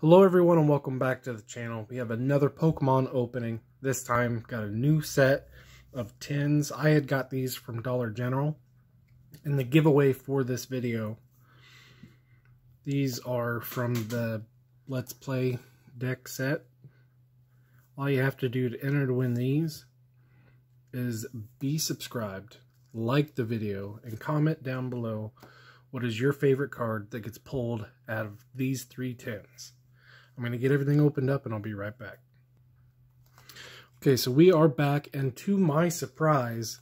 Hello everyone and welcome back to the channel. We have another Pokemon opening. This time got a new set of tins. I had got these from Dollar General. And the giveaway for this video, these are from the Let's Play deck set. All you have to do to enter to win these is be subscribed, like the video, and comment down below what is your favorite card that gets pulled out of these three tins. I'm going to get everything opened up and I'll be right back. Okay, so we are back, and to my surprise,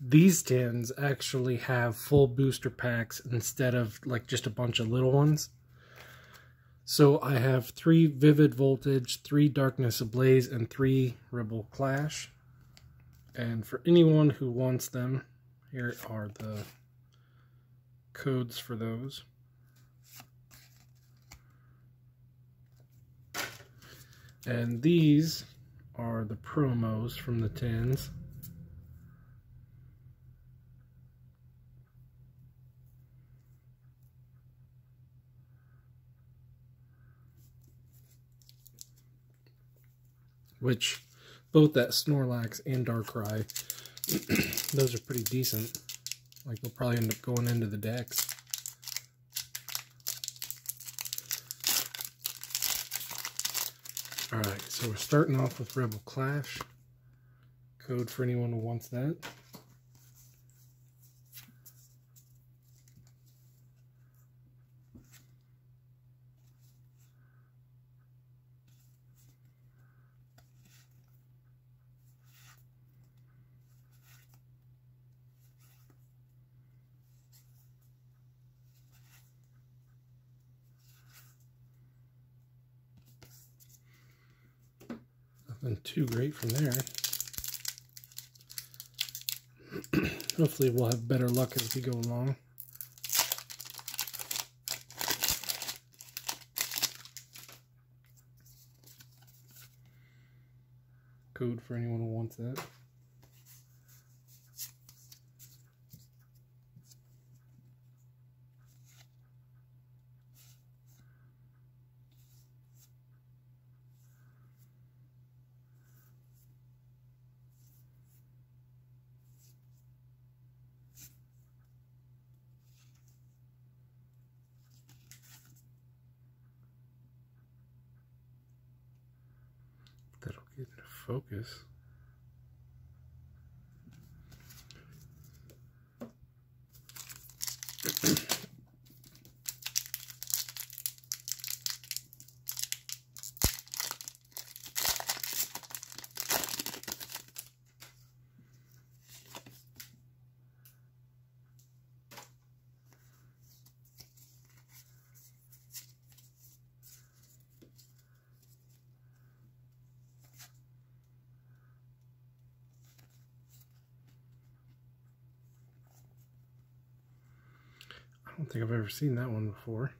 these tins actually have full booster packs instead of like just a bunch of little ones. So I have three Vivid Voltage, three Darkness Ablaze, and three Rebel Clash. And for anyone who wants them, here are the codes for those. And these are the promos from the tins. Which both that Snorlax and Darkrai, those are pretty decent. Like they'll probably end up going into the decks. Alright, so we're starting off with Rebel Clash. Code for anyone who wants that. Nothing too great from there. Hopefully we'll have better luck as we go along. Code for anyone who wants that. Get into focus. I don't think I've ever seen that one before.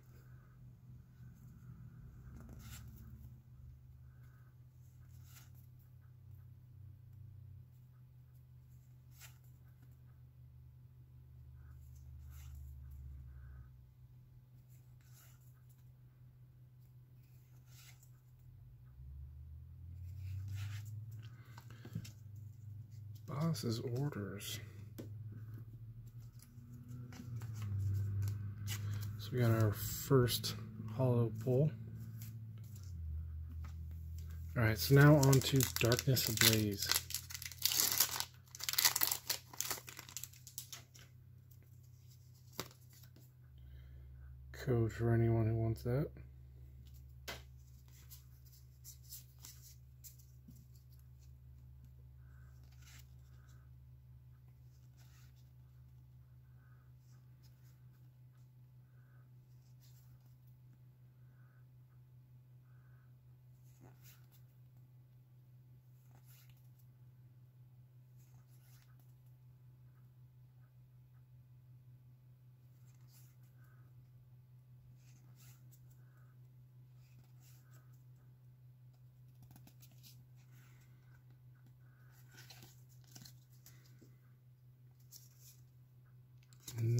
Boss's orders. We got our first holo pull. Alright, so now on to Darkness Ablaze. Code for anyone who wants that.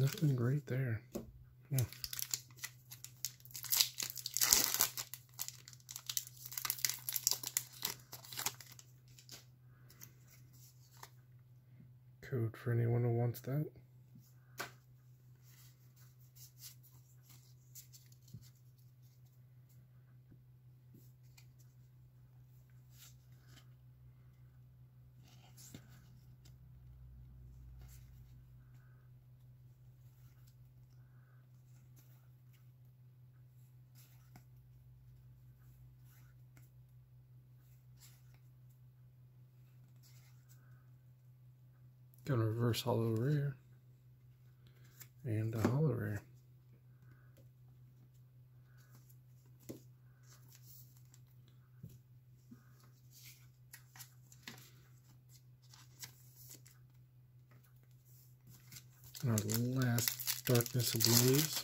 nothing great there. Hmm. Code for anyone who wants that. Got a reverse holo rare and a holo rare. And our last Darkness Ablaze.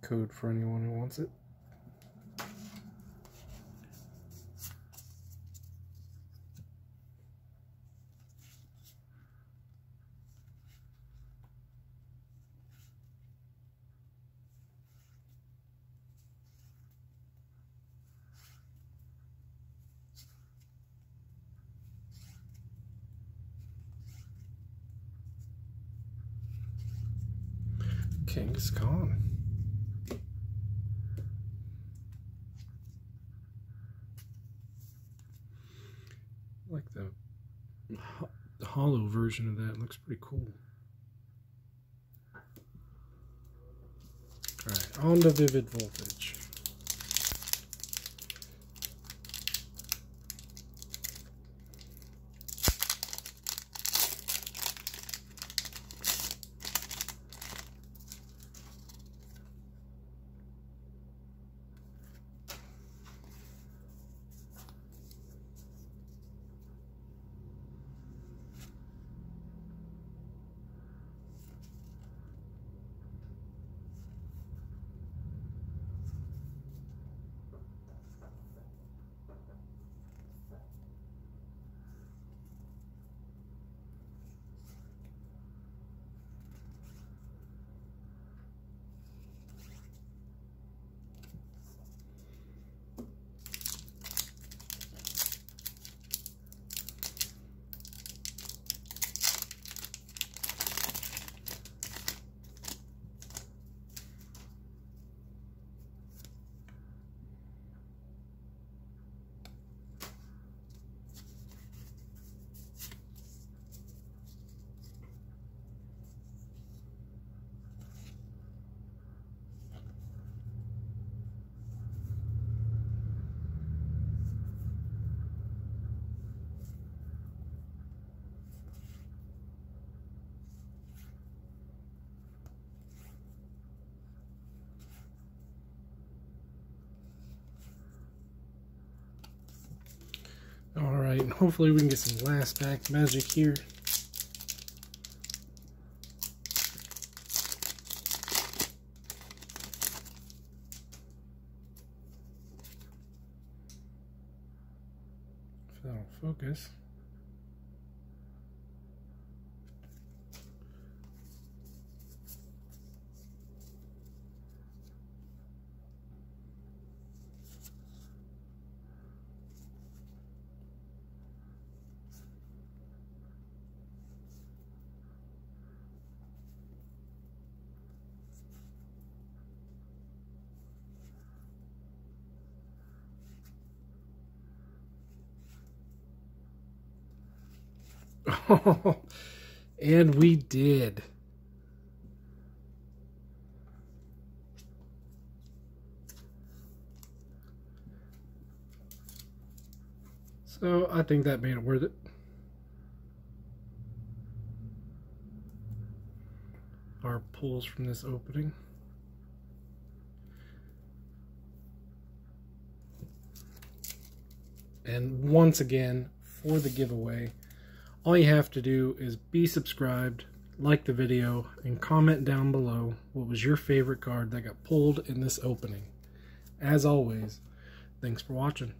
Code for anyone who wants it. King's Con. I like the, the holo version of that. Looks pretty cool. Alright, on to Vivid Voltage. Alright, hopefully we can get some last pack magic here. Focus. and we did. So I think that made it worth it. Our pulls from this opening. And once again, for the giveaway, all you have to do is be subscribed, like the video, and comment down below what was your favorite card that got pulled in this opening. As always, thanks for watching.